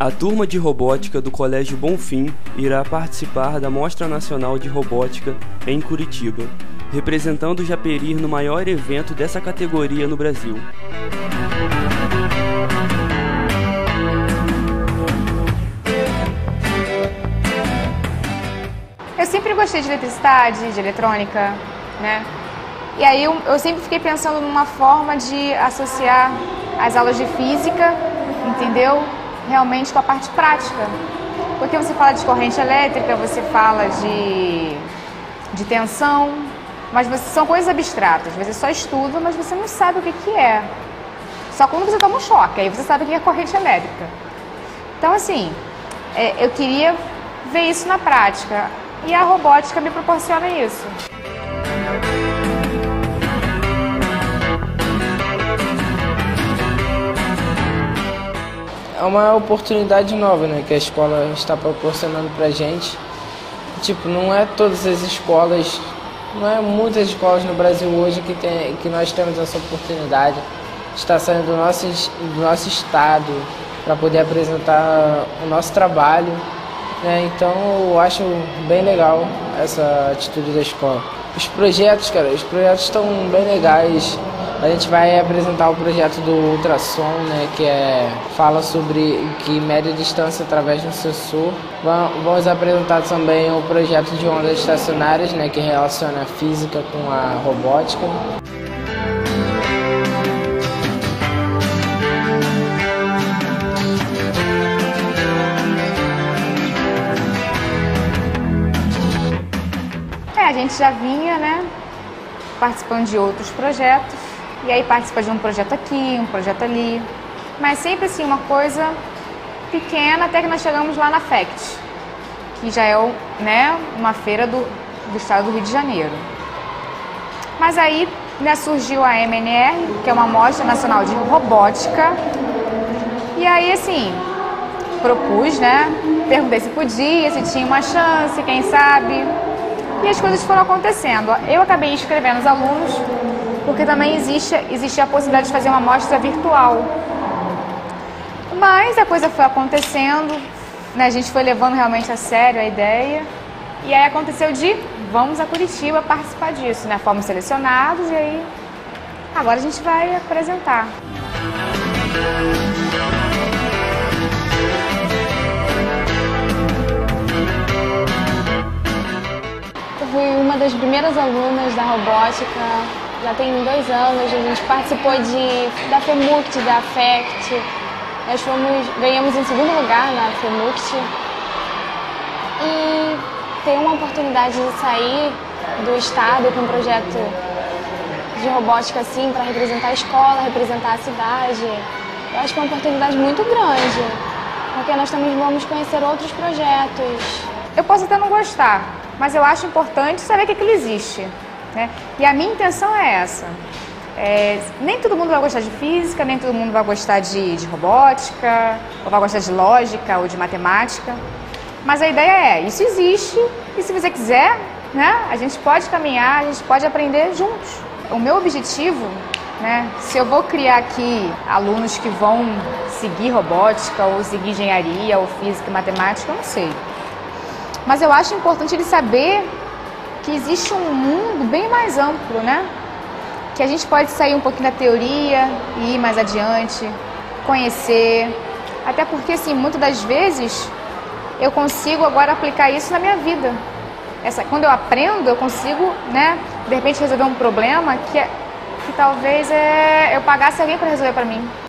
A turma de robótica do Colégio Bonfim irá participar da Mostra Nacional de Robótica em Curitiba, representando o no maior evento dessa categoria no Brasil. Eu sempre gostei de eletricidade, de eletrônica, né? E aí eu, eu sempre fiquei pensando numa forma de associar as aulas de física, entendeu? Realmente com a parte prática. Porque você fala de corrente elétrica, você fala de, de tensão, mas você, são coisas abstratas. Você só estuda, mas você não sabe o que, que é. Só quando você toma um choque, aí você sabe o que é corrente elétrica. Então, assim, é, eu queria ver isso na prática. E a robótica me proporciona isso. É uma oportunidade nova, né, que a escola está proporcionando para gente. Tipo, não é todas as escolas, não é muitas escolas no Brasil hoje que, tem, que nós temos essa oportunidade. Está saindo do nosso, do nosso estado para poder apresentar o nosso trabalho. Né? Então eu acho bem legal essa atitude da escola. Os projetos, cara, os projetos estão bem legais. A gente vai apresentar o projeto do ultrassom, né, que é fala sobre que mede a distância através de um sensor. Vamos apresentar também o projeto de ondas estacionárias, né, que relaciona a física com a robótica. É, a gente já vinha, né, participando de outros projetos e aí participa de um projeto aqui, um projeto ali. Mas sempre assim, uma coisa pequena até que nós chegamos lá na FECT, que já é né, uma feira do, do estado do Rio de Janeiro. Mas aí né, surgiu a MNR, que é uma mostra nacional de robótica. E aí, assim, propus, né? Perguntei se podia, se tinha uma chance, quem sabe. E as coisas foram acontecendo. Eu acabei escrevendo os alunos porque também existe, existe a possibilidade de fazer uma amostra virtual. Mas a coisa foi acontecendo, né, a gente foi levando realmente a sério a ideia, e aí aconteceu de vamos a Curitiba participar disso, né? Fomos selecionados e aí agora a gente vai apresentar. Eu fui uma das primeiras alunas da robótica já tem dois anos, a gente participou de, da FEMUCT, da FECT. Nós fomos, ganhamos em segundo lugar na FEMUCT. E ter uma oportunidade de sair do estado com um projeto de robótica assim, para representar a escola, representar a cidade, eu acho que é uma oportunidade muito grande, porque nós também vamos conhecer outros projetos. Eu posso até não gostar, mas eu acho importante saber que aquilo existe. Né? E a minha intenção é essa. É, nem todo mundo vai gostar de física, nem todo mundo vai gostar de, de robótica, ou vai gostar de lógica ou de matemática. Mas a ideia é, isso existe e se você quiser, né, a gente pode caminhar, a gente pode aprender juntos. O meu objetivo, né, se eu vou criar aqui alunos que vão seguir robótica ou seguir engenharia ou física e matemática, eu não sei. Mas eu acho importante ele saber que existe um mundo bem mais amplo, né? Que a gente pode sair um pouquinho da teoria e ir mais adiante, conhecer. Até porque, assim, muitas das vezes eu consigo agora aplicar isso na minha vida. Essa, quando eu aprendo, eu consigo, né, de repente resolver um problema que, é, que talvez é, eu pagasse alguém para resolver para mim.